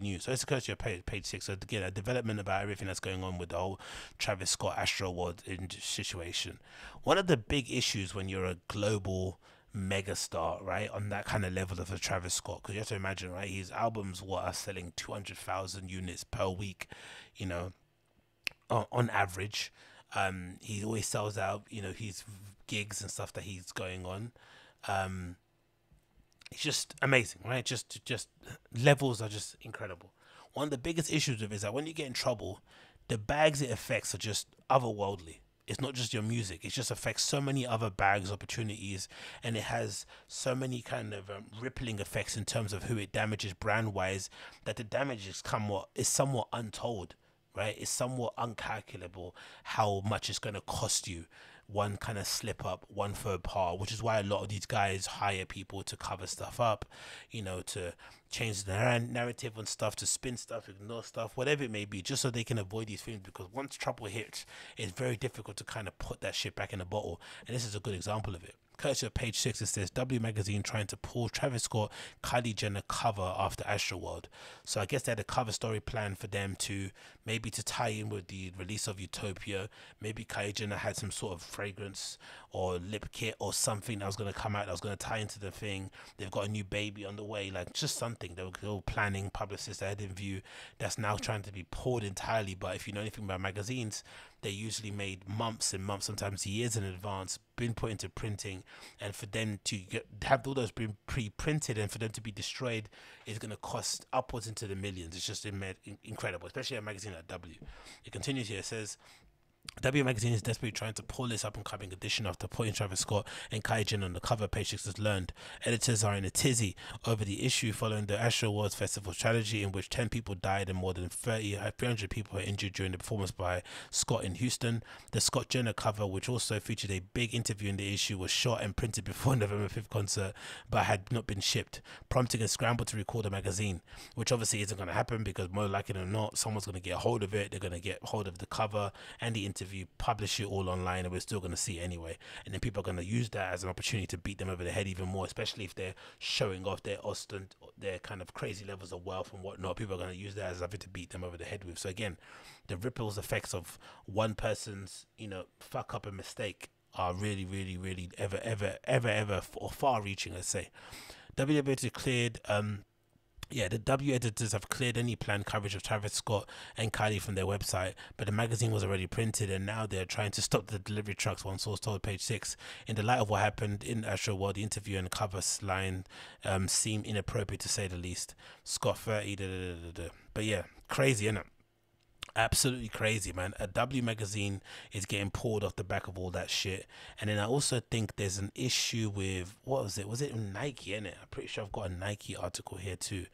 news. So it's courtesy of page, page six. So again, a development about everything that's going on with the whole Travis Scott Astroworld situation. One of the big issues when you're a global megastar, right, on that kind of level of a Travis Scott, because you have to imagine, right, his albums are selling two hundred thousand units per week, you know, on average. Um, he always sells out, you know, his gigs and stuff that he's going on. Um, it's just amazing, right? Just just levels are just incredible. One of the biggest issues with it is that when you get in trouble, the bags it affects are just otherworldly. It's not just your music; it just affects so many other bags, opportunities, and it has so many kind of um, rippling effects in terms of who it damages brand wise. That the damage is somewhat is somewhat untold, right? It's somewhat uncalculable how much it's going to cost you one kind of slip up, one faux pas, which is why a lot of these guys hire people to cover stuff up, you know, to change the narrative on stuff, to spin stuff, ignore stuff, whatever it may be, just so they can avoid these things. Because once trouble hits, it's very difficult to kind of put that shit back in the bottle. And this is a good example of it courtesy of page six, it says W Magazine trying to pull Travis Scott, Kylie Jenner cover after Astroworld. So I guess they had a cover story plan for them to maybe to tie in with the release of Utopia. Maybe Kylie Jenner had some sort of fragrance or lip kit or something that was going to come out that was going to tie into the thing. They've got a new baby on the way, like just something they were all planning, publicists ahead in view that's now trying to be poured entirely. But if you know anything about magazines, they usually made months and months, sometimes years in advance, been put into printing, and for them to get, have all those been pre-printed and for them to be destroyed is going to cost upwards into the millions. It's just incredible, especially a magazine like W. It continues here. It says W Magazine is desperately trying to pull this up and coming edition after putting Travis Scott and Kaijin on the cover. Page has learned editors are in a tizzy over the issue following the Astroworld Festival tragedy, in which 10 people died and more than 30, uh, 300 people were injured during the performance by Scott in Houston. The Scott Jenner cover, which also featured a big interview in the issue, was shot and printed before November 5th concert but had not been shipped, prompting a scramble to record the magazine, which obviously isn't going to happen because more likely than not, someone's going to get a hold of it. They're going to get hold of the cover and the interview, publish it all online, and we're still going to see it anyway. And then people are going to use that as an opportunity to beat them over the head even more, especially if they're showing off their ostent, their kind of crazy levels of wealth and whatnot. People are going to use that as something to beat them over the head with. So again, the ripples effects of one person's, you know, fuck up a mistake are really, really, really ever, ever, ever, ever, or far-reaching. Let's say. WWE declared um, yeah, the W editors have cleared any planned coverage of Travis Scott and Kylie from their website, but the magazine was already printed and now they're trying to stop the delivery trucks, one source told page six. In the light of what happened in Astroworld, the interview and cover line um, seem inappropriate to say the least. Scott 30, da, da, da, but yeah, crazy, isn't it? Absolutely crazy, man. A W magazine is getting pulled off the back of all that shit. And then I also think there's an issue with what was it? Was it Nike in it? I'm pretty sure I've got a Nike article here too.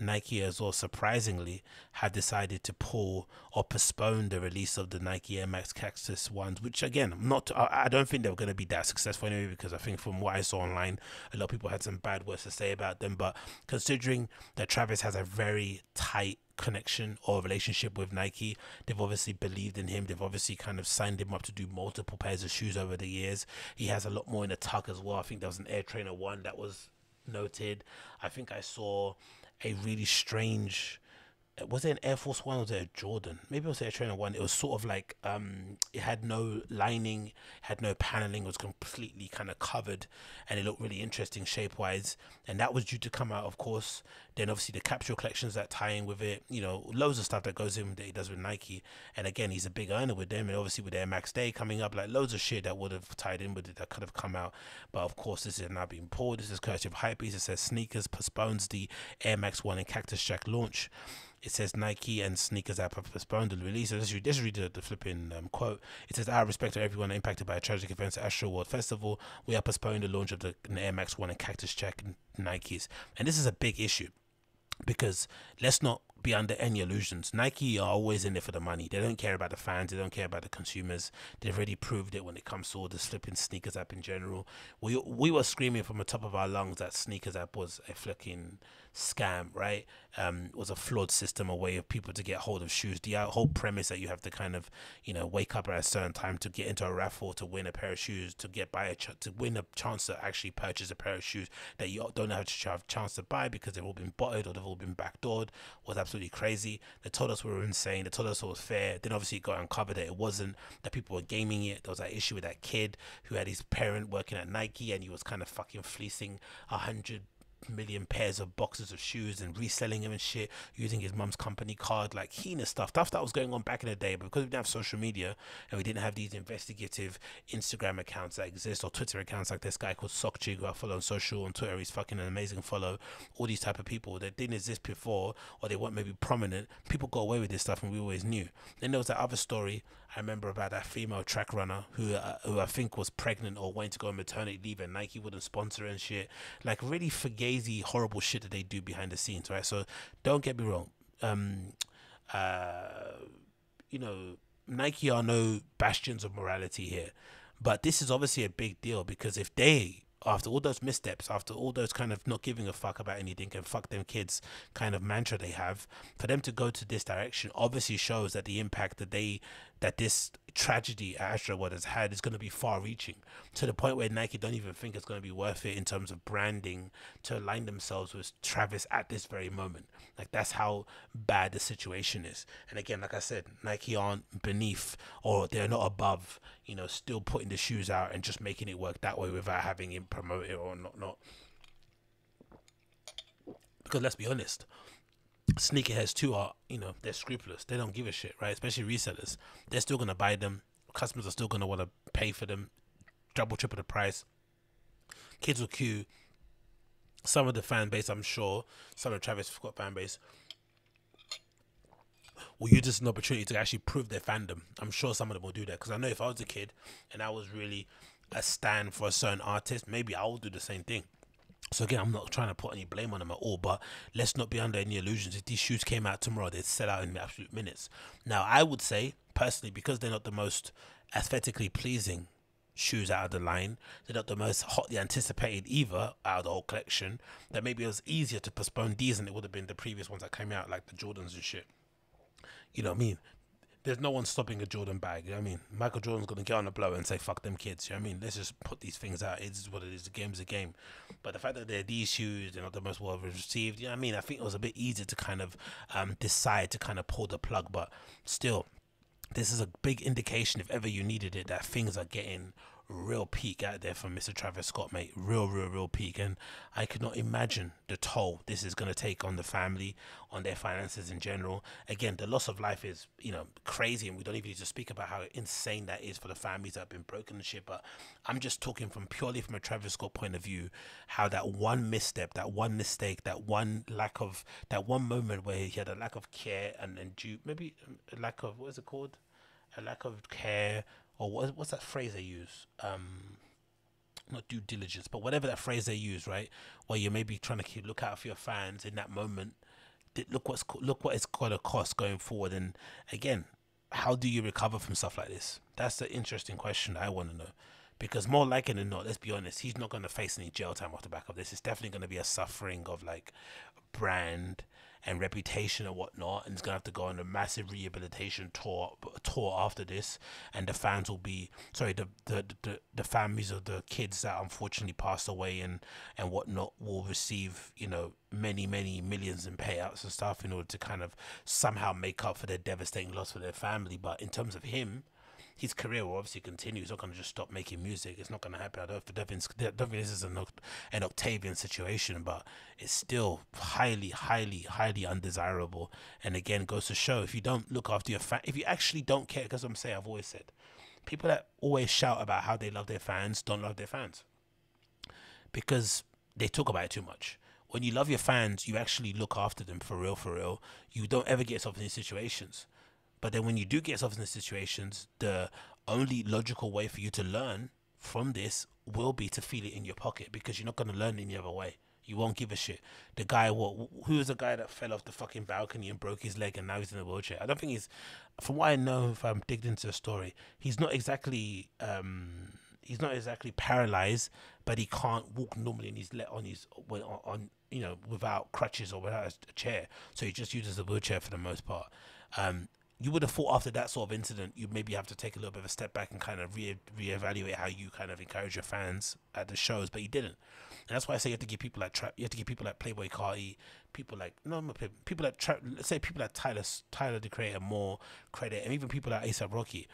Nike as well, surprisingly, have decided to pull or postpone the release of the Nike Air Max Cactus ones, which again, not I don't think they were going to be that successful anyway, because I think from what I saw online, a lot of people had some bad words to say about them. But considering that Travis has a very tight connection or relationship with Nike. They've obviously believed in him. They've obviously kind of signed him up to do multiple pairs of shoes over the years. He has a lot more in the tuck as well. I think there was an Air Trainer one that was noted. I think I saw a really strange was it an Air Force One or was it a Jordan? Maybe it was Air Trainer One. It was sort of like um, it had no lining, had no paneling, was completely kind of covered, and it looked really interesting shape wise. And that was due to come out, of course. Then obviously the capsule collections that tie in with it, you know, loads of stuff that goes in that he does with Nike. And again, he's a big earner with them, and obviously with Air Max Day coming up, like loads of shit that would have tied in with it that could have come out. But of course, this is now being pulled. This is courtesy of Hypebeast. It says SNKRS postpones the Air Max One and Cactus Jack launch it says Nike and SNKRS have postponed the release. So let's read, let's read the, the flipping um, quote. It says, "Out of respect to everyone impacted by a tragic event at Astroworld Festival, we are postponing the launch of the, the Air Max One and Cactus Jack Nikes." And this is a big issue because let's not be under any illusions. Nike are always in it for the money. They don't care about the fans. They don't care about the consumers. They've already proved it when it comes to all the slipping sneakers app in general. We we were screaming from the top of our lungs that sneakers app was a fucking scam, right? Um, was a flawed system, a way of people to get hold of shoes. The uh, whole premise that you have to kind of, you know, wake up at a certain time to get into a raffle to win a pair of shoes, to get by a ch- to win a chance to actually purchase a pair of shoes that you don't have a chance to buy because they've all been botted or they've all been backdoored was absolutely crazy. They told us we were insane. They told us it was fair. Then obviously it got uncovered that it wasn't. That people were gaming it. There was that issue with that kid who had his parent working at Nike and he was kind of fucking fleecing a hundred million pairs of boxes of shoes and reselling them and shit using his mum's company card, like heinous stuff, stuff that was going on back in the day. But because we didn't have social media and we didn't have these investigative Instagram accounts that exist or Twitter accounts like this guy called Sockjig who I follow on social on Twitter, he's fucking an amazing follow. All these type of people that didn't exist before or they weren't maybe prominent, people got away with this stuff and we always knew. Then there was that other story I remember about that female track runner who uh, who I think was pregnant or went to go on maternity leave and Nike wouldn't sponsor and shit. Like really horrible shit that they do behind the scenes, right? So don't get me wrong. Um, uh, you know, Nike are no bastions of morality here, but this is obviously a big deal because if they after all those missteps, after all those kind of not giving a fuck about anything and fuck them kids kind of mantra they have, for them to go to this direction obviously shows that the impact that they that this tragedy Astroworld has had is going to be far reaching to the point where Nike don't even think it's going to be worth it in terms of branding to align themselves with Travis at this very moment. Like that's how bad the situation is. And again, like I said, Nike aren't beneath or they're not above, you know, still putting the shoes out and just making it work that way without having him promote it or not not. Because let's be honest, sneakerheads too are you know they're scrupulous. They don't give a shit right? Especially resellers. They're still gonna buy them. Customers are still gonna want to pay for them double triple the price. Kids will queue. Some of the fan base i'm sure. Some of travis scott fan base. Will use this as an opportunity to actually prove their fandom? I'm sure some of them will do that because i know if i was a kid and i was really a stand for a certain artist maybe i will do the same thing so again, I'm not trying to put any blame on them at all, but let's not be under any illusions. If these shoes came out tomorrow, they'd sell out in absolute minutes. Now, I would say personally, because they're not the most aesthetically pleasing shoes out of the line, they're not the most hotly anticipated either out of the whole collection. That maybe it was easier to postpone these than it would have been the previous ones that came out, like the Jordans and shit. You know what I mean? There's no one stopping a Jordan bag. You know I mean, Michael Jordan's gonna get on the blow and say "fuck them kids." You know I mean, let's just put these things out. It's what it is. The game's a game. But the fact that they're these shoes, they're not the most well received. You know what I mean? I think it was a bit easier to kind of um, decide to kind of pull the plug, but still, this is a big indication, if ever you needed it, that things are getting real peak out there from Mr. Travis Scott, mate. Real, real, real peak. And I could not imagine the toll this is going to take on the family, on their finances in general. Again, the loss of life is, you know, crazy. And we don't even need to speak about how insane that is for the families that have been broken and shit. But I'm just talking from purely from a Travis Scott point of view, how that one misstep, that one mistake, that one lack of, that one moment where he had a lack of care and, and due, maybe um, a lack of, what is it called? A lack of care or what, what's that phrase they use? Um, not due diligence, but whatever that phrase they use, right? Where you may be trying to keep look out for your fans in that moment. Look what's look what it's going to cost going forward, and again, how do you recover from stuff like this? That's the interesting question I want to know. Because more likely than not, let's be honest, he's not going to face any jail time off the back of this. It's definitely going to be a suffering of like brand and reputation and whatnot, and he's gonna have to go on a massive rehabilitation tour tour after this, and the fans will be sorry, the the the, the families of the kids that unfortunately passed away and and whatnot will receive you know many many millions in payouts and stuff in order to kind of somehow make up for their devastating loss for their family. But in terms of him, his career will obviously continue. He's not going to just stop making music. It's not going to happen. I don't, think, don't think this is an, an Octavian situation, but it's still highly, highly, highly undesirable. And again, goes to show if you don't look after your fan, if you actually don't care, because I'm saying I've always said, people that always shout about how they love their fans don't love their fans because they talk about it too much when you love your fans, you actually look after them for real, for real. You don't ever get yourself in these situations. But then when you do get yourself in these situations, the only logical way for you to learn from this will be to feel it in your pocket because you're not going to learn any other way. You won't give a shit. The guy, what? Who was the guy that fell off the fucking balcony and broke his leg and now he's in a wheelchair? I don't think he's, from what I know, if I'm digged into the story, he's not exactly um, he's not exactly paralyzed, but he can't walk normally, and he's let on his on, on you know without crutches or without a chair, so he just uses a wheelchair for the most part. Um, you would have thought after that sort of incident, you'd maybe have to take a little bit of a step back and kind of re reevaluate how you kind of encourage your fans at the shows, but he didn't. And that's why I say you have to give people like Tra- you have to give people like Playboy Carti, people like no, people like Tra- let's say people like Tyler Tyler the Creator more credit, and even people like ASAP Rocky.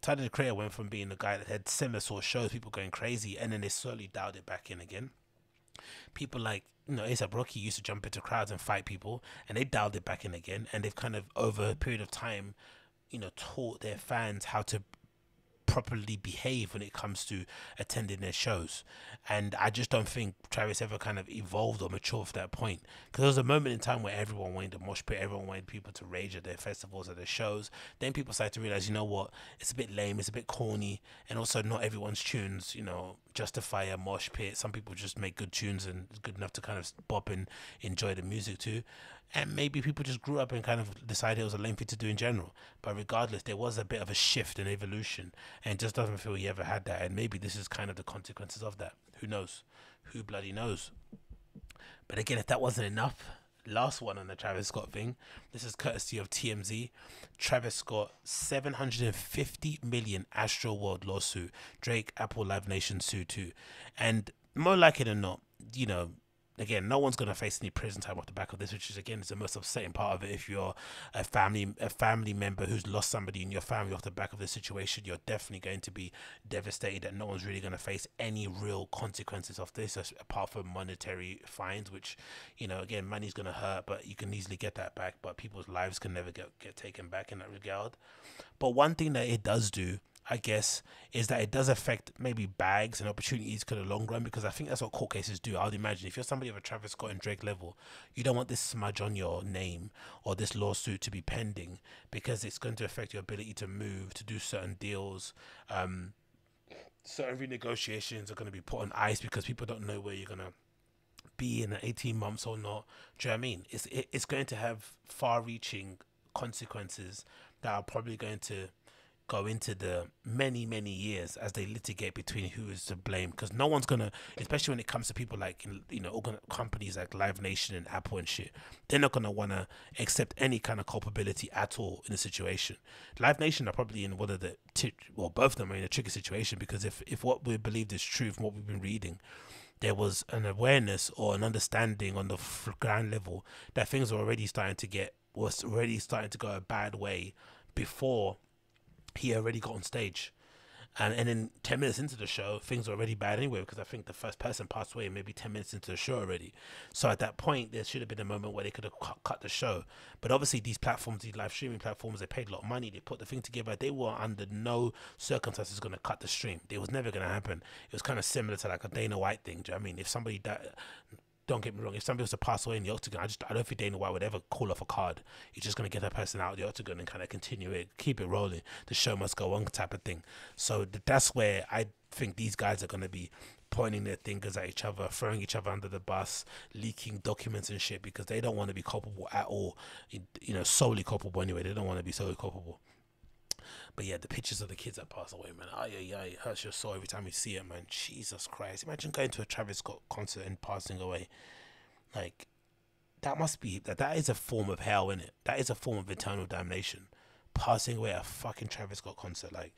Tyler the Creator went from being the guy that had similar sort of shows, people going crazy, and then they slowly dialed it back in again. People like you know, ASAP Rocky used to jump into crowds and fight people, and they dialed it back in again, and they've kind of over a period of time, you know, taught their fans how to properly behave when it comes to attending their shows. And I just don't think Travis ever kind of evolved or matured to that point. Because there was a moment in time where everyone wanted to mosh pit, everyone wanted people to rage at their festivals, at their shows. Then people started to realize, you know what, it's a bit lame, it's a bit corny, and also not everyone's tunes, you know, justify a mosh pit. Some people just make good tunes and it's good enough to kind of bop and enjoy the music too and maybe people just grew up and kind of decided it was a lengthy to do in general. But regardless, there was a bit of a shift and evolution, and just doesn't feel he ever had that. And maybe this is kind of the consequences of that. Who knows? Who bloody knows? But again, if that wasn't enough, last one on the Travis Scott thing. This is courtesy of TMZ. Travis Scott, 750 million Astroworld lawsuit. Drake, Apple, Live Nation sue too. And more likely than not, you know, again, no one's going to face any prison time off the back of this, which is again is the most upsetting part of it. If you're a family a family member who's lost somebody in your family off the back of this situation, you're definitely going to be devastated, and no one's really going to face any real consequences of this, apart from monetary fines, which you know again money's going to hurt, but you can easily get that back. But people's lives can never get get taken back in that regard. But one thing that it does do I guess, is that it does affect maybe bags and opportunities for the long run because I think that's what court cases do. I would imagine if you're somebody of a Travis Scott and Drake level, you don't want this smudge on your name or this lawsuit to be pending because it's going to affect your ability to move, to do certain deals. Um, certain renegotiations are going to be put on ice because people don't know where you're going to be in 18 months or not. Do you know what I mean? It's, it, it's going to have far reaching consequences that are probably going to go into the many many years as they litigate between who is to blame because no one's gonna especially when it comes to people like you know companies like live nation and apple and shit they're not gonna want to accept any kind of culpability at all in the situation. Live nation are probably in one of the t- well both of them are in a tricky situation because if if what we believe is true from what we've been reading there was an awareness or an understanding on the ground level that things were already starting to get was already starting to go a bad way before he already got on stage. And, and then 10 minutes into the show, things were already bad anyway because I think the first person passed away maybe 10 minutes into the show already. So at that point, there should have been a moment where they could have cut, cut the show. But obviously, these platforms, these live streaming platforms, they paid a lot of money. They put the thing together. They were under no circumstances going to cut the stream. It was never going to happen. It was kind of similar to like a Dana White thing. Do you know I mean? If somebody that don't get me wrong, if somebody was to pass away in the octagon, I just I don't think Dana White would ever call off a card. He's just gonna get that person out of the octagon and kind of continue it, keep it rolling. The show must go on, type of thing. So that's where I think these guys are gonna be pointing their fingers at each other, throwing each other under the bus, leaking documents and shit because they don't want to be culpable at all. You know, solely culpable anyway. They don't want to be solely culpable. But yeah, the pictures of the kids that passed away, man. Ay, ay, ay. It hurts your soul every time you see it, man. Jesus Christ. Imagine going to a Travis Scott concert and passing away. Like, that must be, that, that is a form of hell, in it? That is a form of eternal damnation. Passing away at a fucking Travis Scott concert. Like,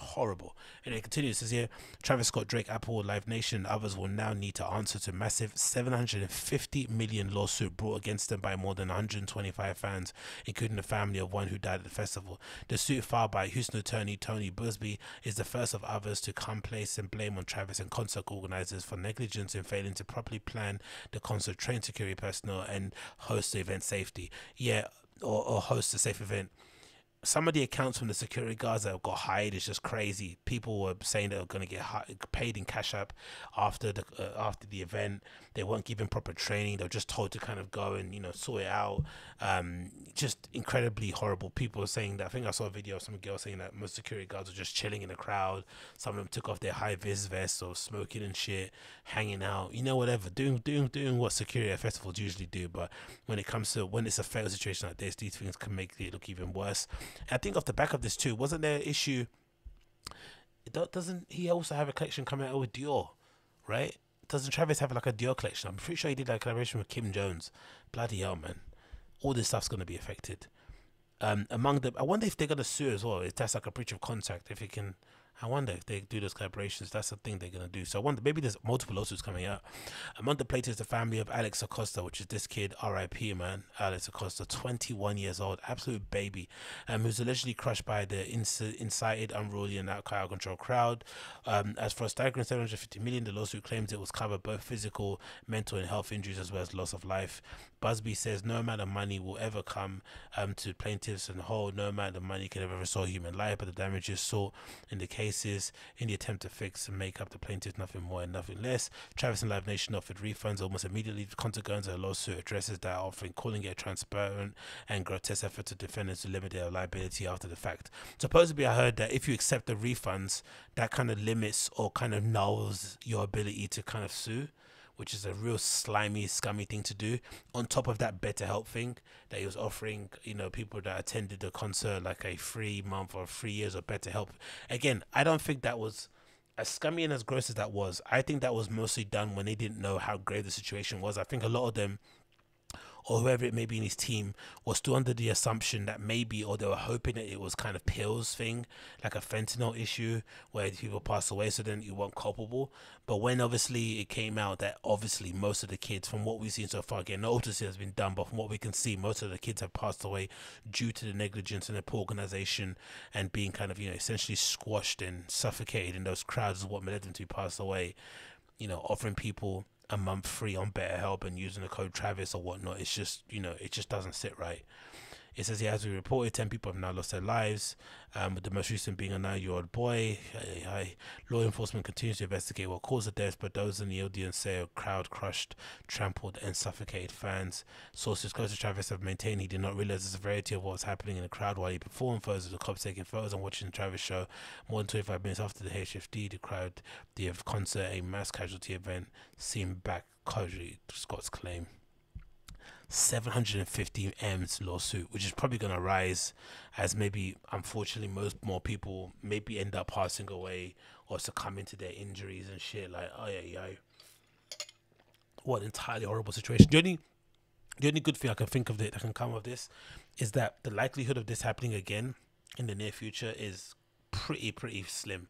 horrible. And it continues, says here, Travis Scott, Drake, Apple, Live Nation, others will now need to answer to massive 750 million lawsuit brought against them by more than 125 fans, including the family of one who died at the festival. The suit filed by Houston attorney Tony Buzbee is the first of others to come place and blame on Travis and concert organizers for negligence in failing to properly plan the concert, train security personnel, and host the event safety. Yeah, or, or host a safe event some of the accounts from the security guards that got hired is just crazy. People were saying they were going to get paid in cash up after the uh, after the event. They weren't given proper training. They were just told to kind of go and you know sort it out. Um, just incredibly horrible. People were saying that. I think I saw a video of some girl saying that most security guards were just chilling in the crowd. Some of them took off their high vis vests or smoking and shit, hanging out. You know, whatever, doing doing doing what security festivals usually do. But when it comes to when it's a fail situation like this, these things can make it look even worse. I think off the back of this too, wasn't there an issue doesn't he also have a collection coming out with Dior, right? Doesn't Travis have like a Dior collection? I'm pretty sure he did like a collaboration with Kim Jones. Bloody hell, man! All this stuff's gonna be affected. Um, among them, I wonder if they're gonna sue as well. If that's like a breach of contract, if it can I wonder if they do those collaborations. That's the thing they're gonna do. So I wonder maybe there's multiple lawsuits coming out. Among the plaintiffs, the family of Alex Acosta, which is this kid, R.I.P. Man, Alex Acosta, 21 years old, absolute baby, um, who's allegedly crushed by the incited, unruly, and out of control crowd. Um, as for a staggering 750 million, the lawsuit claims it was covered both physical, mental, and health injuries as well as loss of life. Buzbee says no amount of money will ever come um, to plaintiffs and whole. No amount of money can ever restore human life, but the damages sought in the cases in the attempt to fix and make up the plaintiffs nothing more and nothing less. Travis and Live Nation offered refunds almost immediately. Consequence of the lawsuit addresses that offering, calling it a transparent and grotesque effort to defendants to limit their liability after the fact. Supposedly, I heard that if you accept the refunds, that kind of limits or kind of nulls your ability to kind of sue which is a real slimy, scummy thing to do. On top of that BetterHelp thing that he was offering, you know, people that attended the concert like a free month or three years of BetterHelp. Again, I don't think that was as scummy and as gross as that was. I think that was mostly done when they didn't know how grave the situation was. I think a lot of them or whoever it may be in his team was still under the assumption that maybe, or they were hoping that it was kind of pills thing, like a fentanyl issue where people pass away, so then you weren't culpable. But when obviously it came out that obviously most of the kids, from what we've seen so far, again, no autopsy has been done, but from what we can see, most of the kids have passed away due to the negligence and the poor organization and being kind of, you know, essentially squashed and suffocated in those crowds is what led them to pass away. You know, offering people a month free on BetterHelp and using the code Travis or whatnot. It's just you know it just doesn't sit right. It says he has been reported 10 people have now lost their lives, um, with the most recent being a nine year old boy. Law enforcement continues to investigate what caused the death, but those in the audience say a crowd crushed, trampled, and suffocated fans. Sources close to Travis have maintained he did not realize the severity of what was happening in the crowd while he performed. Photos of the cops taking photos and watching the Travis show. More than 25 minutes after the HFD, the crowd, the concert, a mass casualty event, seemed back casually, Scott's claim. 750 M's lawsuit, which is probably going to rise as maybe, unfortunately, most more people maybe end up passing away or succumbing to their injuries and shit. Like, oh yeah, yeah. What an entirely horrible situation. The only, the only good thing I can think of that, that can come of this is that the likelihood of this happening again in the near future is pretty, pretty slim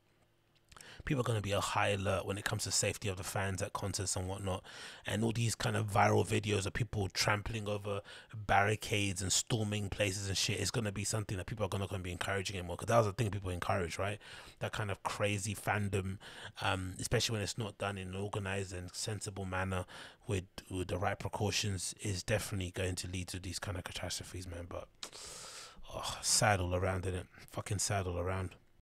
people are going to be a high alert when it comes to safety of the fans at concerts and whatnot. And all these kind of viral videos of people trampling over barricades and storming places and shit is going to be something that people are going to be encouraging anymore. Because that was the thing people encourage, right? That kind of crazy fandom, um, especially when it's not done in an organized and sensible manner with, with the right precautions, is definitely going to lead to these kind of catastrophes, man. But oh, sad all around, isn't it? Fucking sad all around.